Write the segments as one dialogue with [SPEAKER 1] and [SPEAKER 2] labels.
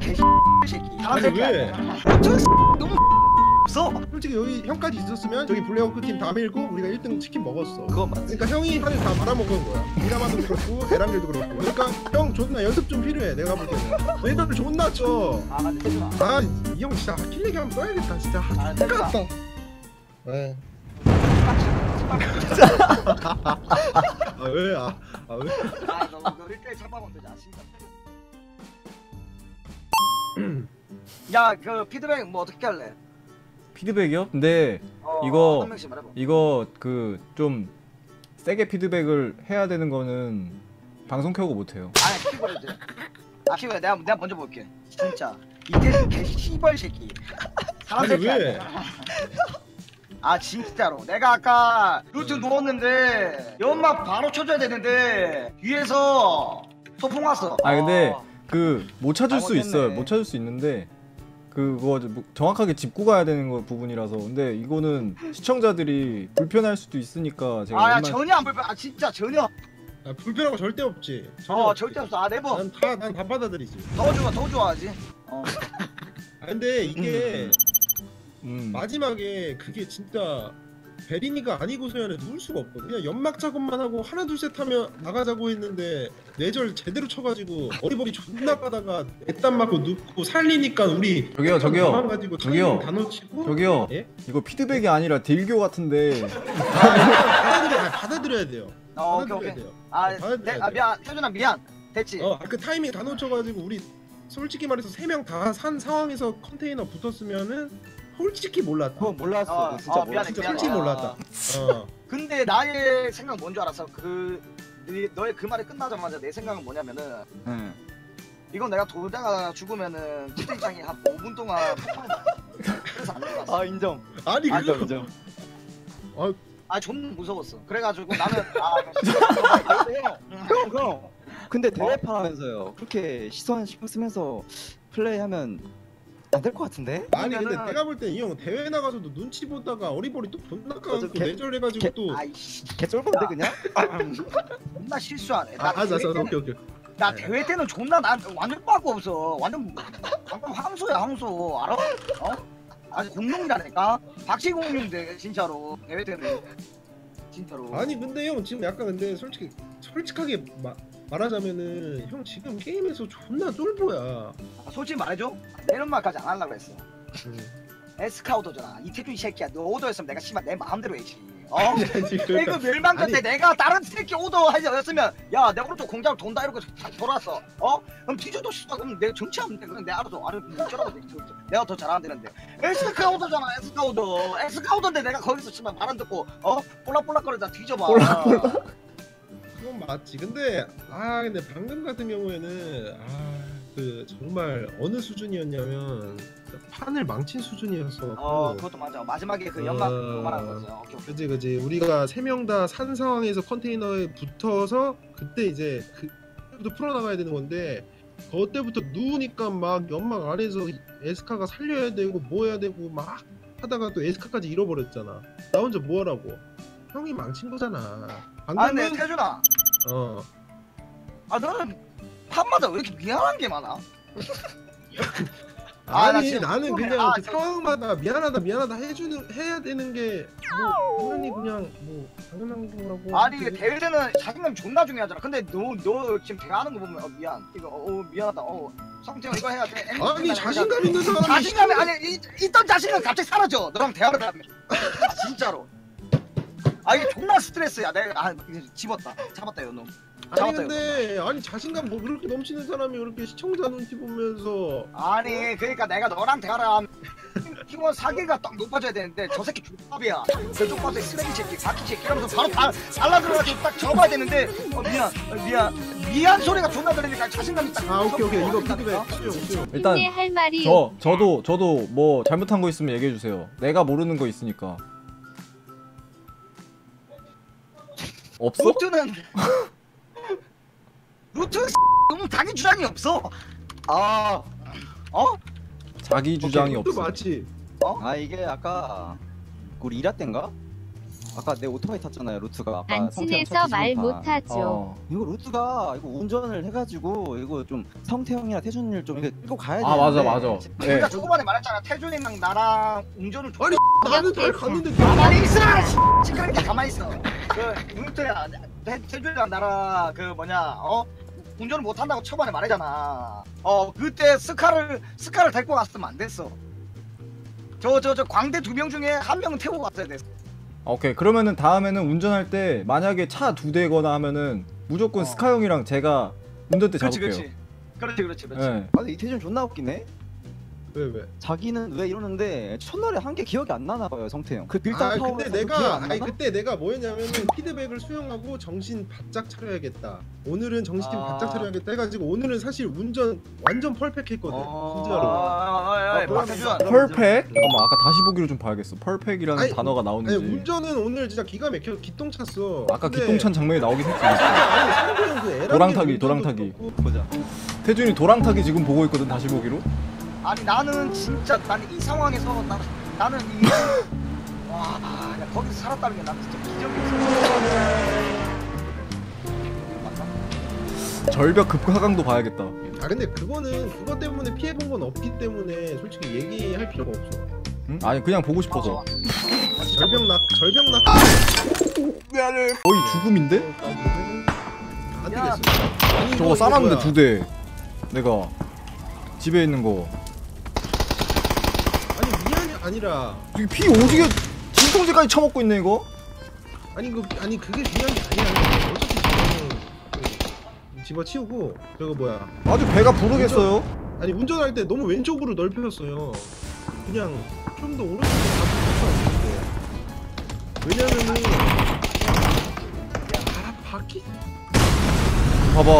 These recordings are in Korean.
[SPEAKER 1] 개 새끼.
[SPEAKER 2] 아니 왜?
[SPEAKER 1] 루트 너무 없어.
[SPEAKER 2] 솔직히 여기 형까지 있었으면 저기 블랙워크 팀 다 밀고 우리가 1등 치킨 먹었어.
[SPEAKER 1] 그건 맞지.
[SPEAKER 2] 그러니까 형이 하늘 다 말아먹은 거야. 미라마도 그렇고 에란gel도 그렇고. 그러니까 형 존나 연습 좀 필요해. 내가 볼 때는. 애들 존나 쳐.
[SPEAKER 1] 아.
[SPEAKER 2] 아이형 진짜 킬레기 한번 써야겠다 진짜.
[SPEAKER 1] 아.
[SPEAKER 2] 왜? 아 왜? 아, 아 왜?
[SPEAKER 1] 아너 너 1대1 잡아본 되지 아신다. 야 그 피드백 뭐 어떻게 할래?
[SPEAKER 3] 피드백이요? 근데
[SPEAKER 1] 어,
[SPEAKER 3] 이거-
[SPEAKER 1] 한 명씩 말해봐.
[SPEAKER 3] 이거 그 좀 세게 피드백을 해야 되는 거는 방송 켜고 못 해요.
[SPEAKER 1] 아니 돼. 아 해. 내가 내가 먼저 볼게. 진짜 이태준 개 씨벌 새끼. 사람
[SPEAKER 2] 아니,
[SPEAKER 1] 새끼
[SPEAKER 2] 왜?
[SPEAKER 1] 아니야. 아 진짜로 내가 아까 루트 누웠는데 연막 바로 쳐줘야 되는데 위에서 소풍 왔어
[SPEAKER 3] 아 근데 그 못 찾을 수. 있어요. 못 찾을 수 있는데 그거 뭐 정확하게 짚고 가야 되는 거 부분이라서 근데 이거는 시청자들이 불편할 수도 있으니까 제가
[SPEAKER 1] 아야
[SPEAKER 3] 웬만-
[SPEAKER 1] 전혀 안 불편 아 진짜 전혀
[SPEAKER 2] 아, 불편한 거 절대 없지. 전혀
[SPEAKER 1] 어
[SPEAKER 2] 없지.
[SPEAKER 1] 절대 없어 아 네버
[SPEAKER 2] 난다난 다 받아들이지.
[SPEAKER 1] 더 좋아 더 좋아하지 어
[SPEAKER 2] 아, 근데 이게
[SPEAKER 3] 음.
[SPEAKER 2] 마지막에 그게 진짜 베리니가 아니고서야 누울 수가 없거든. 그냥 연막 작업만 하고 하나 둘 셋 하면 나가자고 했는데 뇌절 제대로 쳐가지고 어리버리 존나 까다가 애땀 맞고 눕고 살리니까 우리
[SPEAKER 3] 저기요, 저기요.
[SPEAKER 2] 가지고
[SPEAKER 3] 저기요.
[SPEAKER 2] 다 놓치고
[SPEAKER 3] 저기요.
[SPEAKER 2] 예?
[SPEAKER 3] 이거 피드백이 아니라 딜교 같은데
[SPEAKER 2] 받아들여 아, 받아들여야 돼요.
[SPEAKER 1] 어, 오케이
[SPEAKER 2] 받아들여야
[SPEAKER 1] 오케이
[SPEAKER 2] 돼요.
[SPEAKER 1] 아,
[SPEAKER 2] 받아들여야
[SPEAKER 1] 네, 아
[SPEAKER 2] 돼요.
[SPEAKER 1] 미안 태준아 미안 됐지
[SPEAKER 2] 어, 그 타이밍 다 놓쳐가지고 우리 솔직히 말해서 세 명 다 산 상황에서 컨테이너 붙었으면은 솔직히 몰랐다.
[SPEAKER 4] 그건 몰랐어.
[SPEAKER 1] 어,
[SPEAKER 4] 진짜
[SPEAKER 1] 어,
[SPEAKER 4] 몰랐어.
[SPEAKER 1] 미안해,
[SPEAKER 2] 진짜
[SPEAKER 1] 미안해.
[SPEAKER 2] 솔직히
[SPEAKER 1] 아.
[SPEAKER 2] 몰랐다. 어.
[SPEAKER 1] 근데 나의 생각 뭔줄 알았어 그 이- 너의 그 말이 끝나자마자 내 생각은 뭐냐면은
[SPEAKER 4] 응.
[SPEAKER 1] 이건 내가 돌다가 죽으면은 채팅창이 한 5분 동안 그래서 안 들어갔어
[SPEAKER 4] 아 인정.
[SPEAKER 2] 아니
[SPEAKER 4] 인정
[SPEAKER 2] 그
[SPEAKER 4] 인정.
[SPEAKER 1] 아 존나 무서웠어 그래가지고 나는 아
[SPEAKER 4] 형 형. 근데 대회판 하면서요. 그렇게 시선 신경 쓰면서 플레이하면 안될것 같은데?
[SPEAKER 2] 아니 근데
[SPEAKER 1] 그러면은-
[SPEAKER 2] 내가 볼때이형 대회 나가서도 눈치 보다가 어리버리 또 존나 까고
[SPEAKER 4] 개-
[SPEAKER 2] 내절해가지고
[SPEAKER 4] 개-
[SPEAKER 2] 또.
[SPEAKER 1] 아이씨
[SPEAKER 4] 개쫄본데 그냥?
[SPEAKER 1] 존나 실수하네.
[SPEAKER 2] 아,
[SPEAKER 1] 나
[SPEAKER 2] 알았어
[SPEAKER 1] 대회
[SPEAKER 2] 알았어
[SPEAKER 1] 때는-
[SPEAKER 2] 오케이 오케이.
[SPEAKER 1] 나 대회 때는 존나 난 완전 빠고 없어. 완전 황소야 황소 알아? 어? 아니 공룡이라니까? 박치공룡대 진짜로. 대회 때는. 진짜로.
[SPEAKER 2] 아니 근데 형 지금 약간 근데 솔직히 솔직하게 마, 말하자면은 형 지금 게임에서 존나 쫄보야.
[SPEAKER 1] 아, 솔직히 말해줘. 내 이런 말까지 안 하려고 했어.
[SPEAKER 2] 음.
[SPEAKER 1] 에스카우더잖아. 이태준 이 새끼야. 너 오더였으면 내가 씨발 내 마음대로 했지. 어?
[SPEAKER 2] 지금
[SPEAKER 1] 이거 멸망전 때
[SPEAKER 2] 아니.
[SPEAKER 1] 내가 다른 새끼 오더 하였으면 야 내 오른쪽 공작으로 돈다 이러고 다 돌아왔어. 어? 그럼 뒤져도 씨발 그럼 내가 정치하면 돼. 그럼 내가 알아서 아래 어쩌라고 돼 내가 더 잘하면 되는데. 에스카우더잖아 에스카우더. 에스카우더인데 내가 거기서 씨발 말 안 듣고 어? 볼락볼락거리다 뒤져봐
[SPEAKER 2] 그건 맞지. 근데 아 근데 방금 같은 경우에는 아 그 정말 어느 수준이었냐면 판을 망친 수준이었어
[SPEAKER 1] 어 그것도 맞아. 마지막에 그 연막
[SPEAKER 2] 어.
[SPEAKER 1] 말하는 거죠. 오케이 오케이.
[SPEAKER 2] 그지 그지. 우리가 세 명 다 산 상황에서 컨테이너에 붙어서 그때 이제 그부터 풀어나가야 되는 건데 그때부터 누우니까 막 연막 아래에서 에스카가 살려야 되고 뭐 해야 되고 막 하다가 또 에스카까지 잃어버렸잖아. 나 혼자 뭐 하라고 형이 망친 거잖아
[SPEAKER 1] 아
[SPEAKER 2] 방금은
[SPEAKER 1] 근데 태준아
[SPEAKER 2] 어
[SPEAKER 1] 아 너는 판마다 왜 이렇게 미안한 게 많아? 아, 나
[SPEAKER 2] 아니
[SPEAKER 1] 진짜
[SPEAKER 2] 나는. 그냥
[SPEAKER 1] 아,
[SPEAKER 2] 그. 상황마다 미안하다 미안하다 해주는 해야 되는 게뭐 당연히 그냥 뭐 당연한 거라고
[SPEAKER 1] 아니
[SPEAKER 2] 그렇게
[SPEAKER 1] 대회 때는 자신감 존나 중요하잖아. 근데 너 너 지금 대하는 거 보면 어 미안 이거 어 미안하다 어 성태형 이거 해야 돼.
[SPEAKER 2] 아니 자신감 있는 사람이
[SPEAKER 1] 자신감이 아니 이, 있던 자신감 갑자기 사라져. 너랑 대화를 하면 진짜로. 아 이게 존나 스트레스야. 내가 아 집었다. 잡았다 요 놈.
[SPEAKER 2] 아니
[SPEAKER 1] 잡았다 요
[SPEAKER 2] 근데 아니 자신감 뭐 그렇게 넘치는 사람이 그렇게 시청자 눈치 보면서
[SPEAKER 1] 아니 그러니까 내가 너랑 대화를 팀원 사기가 딱 높아져야 되는데 저 새끼 족밥이야. 저 족밥에 쓰레기 새끼, 바퀴 새끼 이러면서 바로 다 달라들어가지고 딱 접어야 되는데 어 미안 어, 미안 미안 소리가 존나 들리니까 자신감이 딱
[SPEAKER 2] 아 오케이 오케이 이거. 피드백 수용 수용
[SPEAKER 3] 일단
[SPEAKER 5] 근데 할 말이
[SPEAKER 3] 저 저도 저도 뭐 잘못한 거 있으면 얘기해 주세요. 내가 모르는 거 있으니까. 없어?
[SPEAKER 1] 루트는 루트 너무 자기 주장이 없어.
[SPEAKER 4] 아,
[SPEAKER 1] 어?
[SPEAKER 3] 자기 주장이
[SPEAKER 2] 오케이,
[SPEAKER 3] 없어.
[SPEAKER 2] 맞지
[SPEAKER 4] 아 이게 아까 우리 일화 때인가? 아까 내 오토바이 탔잖아요 루트가 아까
[SPEAKER 5] 안
[SPEAKER 4] 성태형
[SPEAKER 5] 친해서
[SPEAKER 4] 첫
[SPEAKER 5] 말. 못하죠.
[SPEAKER 3] 어.
[SPEAKER 4] 이거 루트가 이거 운전을 해가지고 이거 좀 성태형이나 태준이를 좀 이렇게 끌고 가야 돼.
[SPEAKER 3] 아 맞아 맞아. 네.
[SPEAKER 1] 그러니까 초반에 말했잖아 태준이랑 나랑 운전을
[SPEAKER 2] 아니 나는 잘 갔는데
[SPEAKER 1] 가만히 있어 시끄럽게 가만히 있어 그 태- 태준이랑 나랑 그 뭐냐 어 운전을 못 한다고 초반에 말했잖아 어 그때 스카를 스카를 데리고 갔으면 안 됐어 저 저 저 광대 두 명 중에 한 명은 태우고 갔어야 됐어
[SPEAKER 3] 오케이 그러면은 다음에는 운전할 때 만약에 차 두 대거나 하면은 무조건
[SPEAKER 1] 어.
[SPEAKER 3] 스카 형이랑 제가 운전대
[SPEAKER 1] 그렇지
[SPEAKER 3] 잡을게요.
[SPEAKER 1] 그렇지 그렇지 그렇지 그렇지
[SPEAKER 3] 예.
[SPEAKER 4] 아 근데 이태준 존나 웃기네.
[SPEAKER 2] 왜 왜?
[SPEAKER 4] 자기는 왜 이러는데 첫날에 한 게 기억이 안 나나 봐요 성태형.
[SPEAKER 2] 그아
[SPEAKER 4] 빌당
[SPEAKER 2] 근데
[SPEAKER 4] 파워에서 기억
[SPEAKER 2] 내가
[SPEAKER 4] 안
[SPEAKER 2] 아니? 그때 내가 뭐였냐면은 피드백을 수용하고 정신 바짝 차려야겠다. 오늘은 정신
[SPEAKER 1] 아.
[SPEAKER 2] 바짝 차려야겠다 해가지고 오늘은 사실 운전 완전 펄펙했거든.
[SPEAKER 1] 어,
[SPEAKER 2] 진짜로.
[SPEAKER 1] 아, 태준
[SPEAKER 4] 나-
[SPEAKER 3] 펄펙? 잠깐만 아까 다시 보기로 좀 봐야겠어. 펄펙이라는
[SPEAKER 2] 아니,
[SPEAKER 3] 단어가
[SPEAKER 2] 아니
[SPEAKER 3] 나오는지.
[SPEAKER 2] 운전은 오늘 진짜 기가 막혀 기똥 찼어.
[SPEAKER 3] 아까
[SPEAKER 2] 근데
[SPEAKER 3] 기똥 찬 장면이 나오긴 했지.
[SPEAKER 2] 아니 그
[SPEAKER 3] 도랑 타기,
[SPEAKER 2] 운전도
[SPEAKER 3] 도랑 타기.
[SPEAKER 2] 그렇고.
[SPEAKER 4] 보자.
[SPEAKER 3] 태준이 도랑 타기 지금 보고 있거든 다시 보기로.
[SPEAKER 1] 아니 나는 진짜 나는 이 상황에서 나, 나는 이와 거기서 살았다는 게 나는 진짜 기적이었어
[SPEAKER 3] 절벽 급하강도 봐야겠다.
[SPEAKER 2] 아 근데 그거는 그것 때문에 피해 본 건 없기 때문에 솔직히 얘기할 필요가 없어.
[SPEAKER 3] 응? 아니 그냥 보고 싶어서.
[SPEAKER 2] 절벽 낙 절벽 낙
[SPEAKER 3] 거의 죽음인데?
[SPEAKER 2] 안
[SPEAKER 1] 야.
[SPEAKER 2] 되겠어.
[SPEAKER 3] 저거 싸놨는데. 두 대. 내가 집에 있는 거.
[SPEAKER 2] 아니 아니라
[SPEAKER 3] 이피 오지게 진통제까지 처먹고 있네 이거.
[SPEAKER 2] 아니 그 아니 그게 중요한 게 아니야. 어차피 저거는 그 집어치우고 저거 뭐야?
[SPEAKER 3] 아주 배가 부르겠어요.
[SPEAKER 2] 아니 운전할 때 너무 왼쪽으로 넓혔어요. 그냥 좀 더 오른쪽으로 가면 왜냐면은 야 바퀴
[SPEAKER 3] 봐봐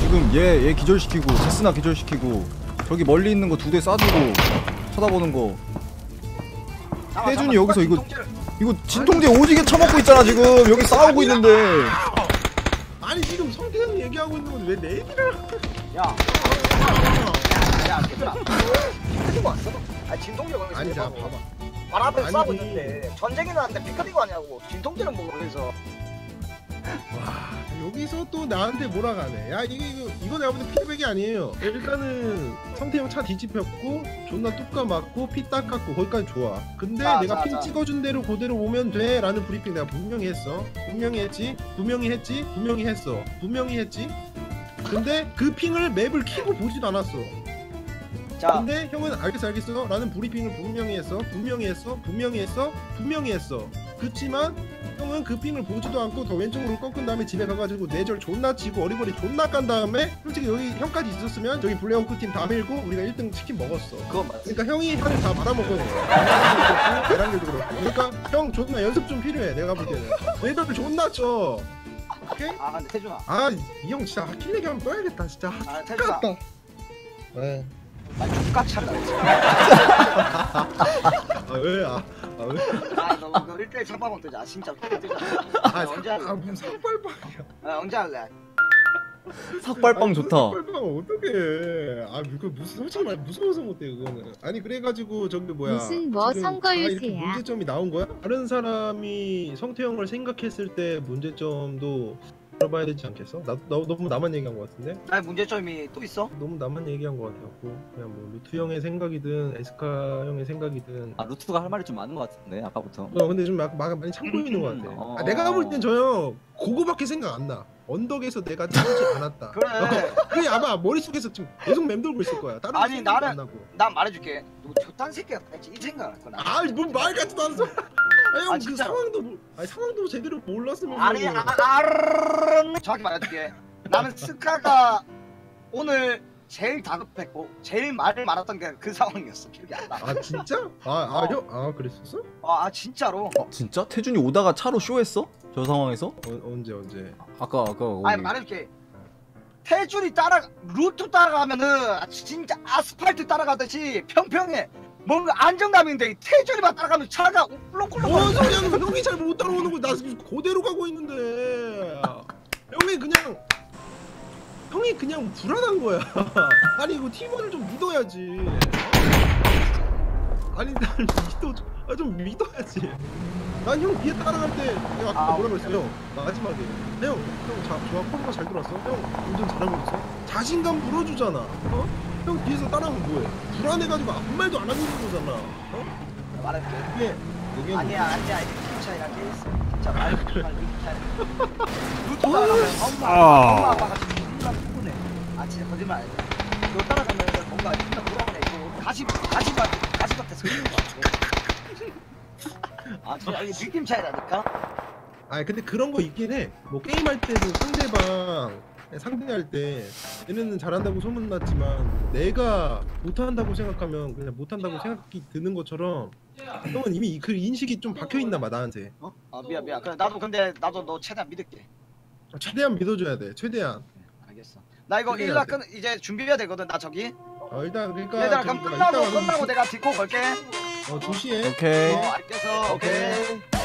[SPEAKER 3] 지금 얘 얘 기절시키고 제스나 기절시키고 저기 멀리 있는 거 두 대 쏴주고 쳐다보는 거 태준이 여기서 이거- 이거 진통제 오지게 처먹고 있잖아 지금 여기 싸우고 있는데
[SPEAKER 2] 아니 지금 성태형이 얘기하고 있는 건왜 내 얘기를
[SPEAKER 1] 야, 야, 얘들아. 피카디고 왔어? 아니, 진통제가 어디서
[SPEAKER 2] 아니 자. 봐봐
[SPEAKER 1] 바로 앞에. 싸우고 있는데 전쟁이 나는데 피카디고 하냐고. 진통제는 뭐 그래서.
[SPEAKER 2] 와 여기서 또 나한테 몰아가네. 야 이게 이거 이거 내가 볼때 피드백이 아니에요. 일단은 성태형 차 뒤집혔고 존나 뚜까 맞고 피 닦았고 거기까지 좋아. 근데
[SPEAKER 1] 자,
[SPEAKER 2] 내가
[SPEAKER 1] 자,
[SPEAKER 2] 핑
[SPEAKER 1] 자.
[SPEAKER 2] 찍어준 대로 그대로 오면 돼 라는 브리핑 내가 분명히 했어. 분명히 했지? 분명히 했지? 분명히 했어. 분명히 했지? 근데 그 핑을 맵을 키고 보지도 않았어.
[SPEAKER 1] 자,
[SPEAKER 2] 근데 형은 알겠어 알겠어 라는 브리핑을 분명히 했어. 분명히 했어. 분명히 했어. 분명히 했어. 그치만 형은 그 ping을 보지도 않고 더 왼쪽으로 꺾은 다음에 집에 가가지고 뇌절 존나 치고 어리버리 존나 깐 다음에 솔직히 여기 형까지 있었으면 저기 블랙워크 팀 다 밀고 우리가 1등 치킨 먹었어
[SPEAKER 4] 그건 맞지.
[SPEAKER 2] 그러니까 형이 형을 다 말아먹었어 에란겔도 그렇고 그러니까 형 존나 연습 좀 필요해 내가 볼 때는 웨이더를 존나 쳐 오케이?
[SPEAKER 1] 아, 근데 태준아.
[SPEAKER 2] 아이 형 진짜 하킬레기 한번 떠야겠다 진짜
[SPEAKER 1] 아, 태준아.
[SPEAKER 2] 다 왜?
[SPEAKER 1] 나 X같이 한다.
[SPEAKER 2] 아 왜? 아, 아 왜?
[SPEAKER 1] 아, 너그 1대1 잡아먹 뜨자. 진짜 뜨자.
[SPEAKER 2] 아,
[SPEAKER 1] 언제
[SPEAKER 2] 아
[SPEAKER 1] 할래?
[SPEAKER 2] 무슨 삭발빵이야
[SPEAKER 1] 아, 언제 할래?
[SPEAKER 3] 삭발빵 좋다
[SPEAKER 2] 삭발빵 어떡해 아 이거 무슨 솔직히 말 무서워서 못해 그거는 아니 그래가지고 저기 뭐야
[SPEAKER 5] 무슨 뭐
[SPEAKER 2] 지금
[SPEAKER 5] 선거
[SPEAKER 2] 다 이렇게
[SPEAKER 5] 유세야.
[SPEAKER 2] 문제점이 나온 거야? 다른 사람이 성태형을 생각했을 때 문제점도 들어봐야 되지 않겠어? 나, 나 너무 나만 얘기한 것 같은데?
[SPEAKER 1] 나의 문제점이 또 있어?
[SPEAKER 2] 너무 나만 얘기한 것 같아갖고 그냥 뭐 루트 형의 생각이든 에스카 형의 생각이든
[SPEAKER 4] 아 루트가 할 말이 좀 많은 것 같은데 아까부터.
[SPEAKER 2] 어, 근데 좀 막, 막 많이 참고 있는 것 같아.
[SPEAKER 4] 어.
[SPEAKER 2] 아, 내가 볼 땐 저 형 그거밖에 생각 안 나. 언덕에서 내가 참지 않았다.
[SPEAKER 1] 그래.
[SPEAKER 2] 그게 아마 머릿속에서 지금 계속 맴돌고 있을 거야. 다른
[SPEAKER 1] 아니, 나는-
[SPEAKER 2] 안.
[SPEAKER 1] 난 말해줄게. 너 저딴 새끼가 했지 이 생각을 했구나.
[SPEAKER 2] 아뭔말 같지도 않은 소리. 아니
[SPEAKER 1] 아,
[SPEAKER 2] 형그
[SPEAKER 1] 진짜.
[SPEAKER 2] 상황도 모- 아니 상황도 제대로 몰랐으면
[SPEAKER 1] 아니, 아, 아, 정확히 말해줄게. 나는 스카가 오늘 제일 다급했고 제일 말을 많았던 게 그 상황이었어. 기억이 안 나.
[SPEAKER 2] 아 진짜? 아아 형? 아 그랬었어?
[SPEAKER 1] 아, 아, 진짜로.
[SPEAKER 3] 어, 진짜? 태준이 오다가 차로 쇼했어? 저 상황에서?
[SPEAKER 2] 어, 언제 언제?
[SPEAKER 3] 아까 아까
[SPEAKER 1] 아니 말해줄게. 태준이 따라 루트 따라가면은 진짜 아스팔트 따라가듯이 평평해. 뭔가 안정감인데 이 태준이만 따라가면 차가 울렁울렁.
[SPEAKER 2] 뭔 소리야? 형이 잘 못 따라오는 거나 지금 그대로 가고 있는데. 형이 그냥 형이 그냥 불안한 거야. 아니 이거 팀원을 좀 믿어야지. 아니 난 믿어. 아 좀 믿어야지. 난 형 뒤에 따라갈 때 내가 아까
[SPEAKER 1] 아,
[SPEAKER 2] 뭐라 그랬어요? 마지막에 형, 형 자, 좋아 코로나 잘 들어왔어? 형 운전 잘하고 있어? 자신감 불어주잖아. 어? 형 뒤에서 따라오면 뭐해? 불안해가지고 아무 말도 안 하는 거잖아. 어?
[SPEAKER 1] 말할게.
[SPEAKER 2] 그게 그게
[SPEAKER 1] 아니야 아니야 이게 차이란 게 있어. 진짜 말 정말 차이. 너 따라가면 엄마
[SPEAKER 3] 아.
[SPEAKER 1] 엄마 아빠가 진짜 피곤해. 아 진짜 거짓말 아니야. 너 따라가면 뭔가 진짜 불안해. 이거 가시 가시 같 가시 같아 서리는 거 같아. 아 진짜 이게 느낌 차이라니까.
[SPEAKER 2] 아 근데 그런 거 있긴 해. 뭐 게임할 때도 상대방 상대할 때 얘네는 잘한다고 소문났지만 내가 못한다고 생각하면 그냥 못한다고 생각이 드는 것처럼 형은 이미 그 인식이 좀 박혀 있나 봐 나한테.
[SPEAKER 1] 어? 아 미안 미안. 그래 나도 근데 나도 너 최대한 믿을게.
[SPEAKER 2] 최대한 믿어줘야 돼. 최대한.
[SPEAKER 1] 알겠어. 나 이거 일라
[SPEAKER 2] 돼.
[SPEAKER 1] 끝 이제 준비해야 되거든. 나 저기.
[SPEAKER 2] 어, 일단 그러니까
[SPEAKER 1] 얘들아 그럼 끝나고 끝나고 내가 뒷고 걸게.
[SPEAKER 2] 어 2시에
[SPEAKER 3] 오케이
[SPEAKER 1] 어 알겠어. 오케이.
[SPEAKER 2] 오케이.